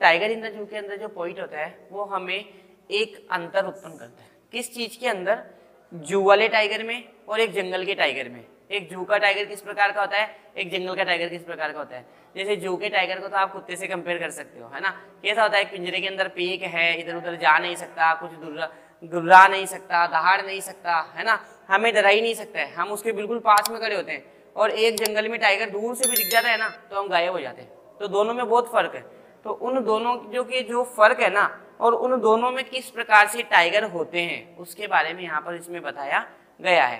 Tiger in the zoo के अंदर जो पॉइंट होता है, वो हमें एक अंतर उत्पन्न करता है। किस चीज़ के अंदर? जू वाले टाइगर में और एक जंगल के टाइगर में। एक जू का टाइगर किस प्रकार का होता है? एक जंगल का टाइगर किस प्रकार का होता है? जैसे जू के टाइगर को तो आप कुत्ते से कंपेयर कर सकते हो, है ना? कैसा होता है? पिंजरे के अंदर पेक है इधर उधर जा नहीं सकता, कुछ गुर्रा नहीं सकता, दहाड़ नहीं सकता, है ना? हमें डरा ही नहीं सकता है। हम उसके बिल्कुल पास में खड़े होते हैं। और एक जंगल में टाइगर दूर से भी दिख जाता है ना तो हम गायब हो जाते हैं। तो दोनों में बहुत फ़र्क है। तो उन दोनों जो के जो फ़र्क है ना, और उन दोनों में किस प्रकार से टाइगर होते हैं, उसके बारे में यहाँ पर इसमें बताया गया है।